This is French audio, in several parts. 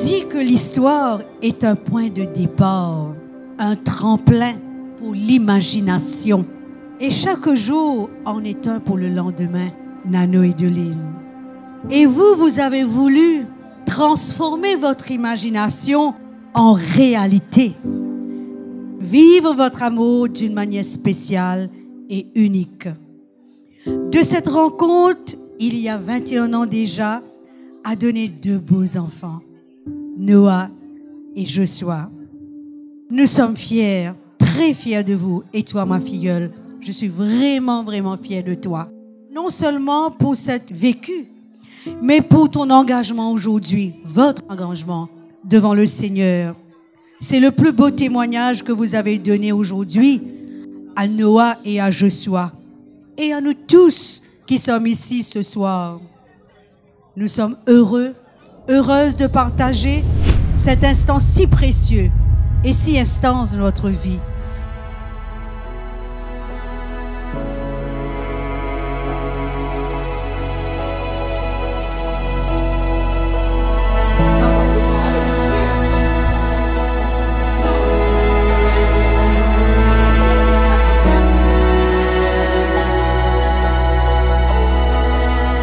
Dit que l'histoire est un point de départ, un tremplin pour l'imagination. Et chaque jour en est un pour le lendemain, Nano et Deline. Et vous, vous avez voulu transformer votre imagination en réalité. Vivre votre amour d'une manière spéciale et unique. De cette rencontre, il y a 21 ans déjà, a donné deux beaux enfants, Noah et Joshua. Nous sommes fiers, très fiers de vous, et toi, ma filleule. Je suis vraiment, vraiment fière de toi. Non seulement pour cette vécu, mais pour ton engagement aujourd'hui, votre engagement devant le Seigneur. C'est le plus beau témoignage que vous avez donné aujourd'hui à Noah et à Joshua et à nous tous qui sommes ici ce soir. Nous sommes heureux, heureuses de partager cet instant si précieux et si intense de notre vie.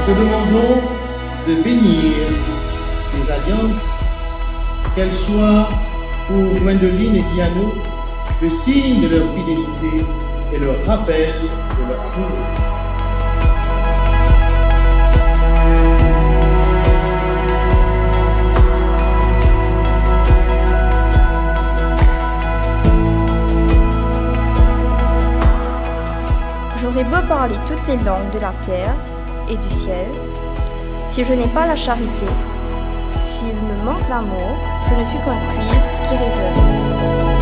Nous demandons de bénir qu'elles soient pour Gwendoline et Diano le signe de leur fidélité et le rappel de leur trouble. J'aurais beau parler toutes les langues de la terre et du ciel, si je n'ai pas la charité, s'il me manque l'amour, je ne suis qu'un cuivre qui résonne.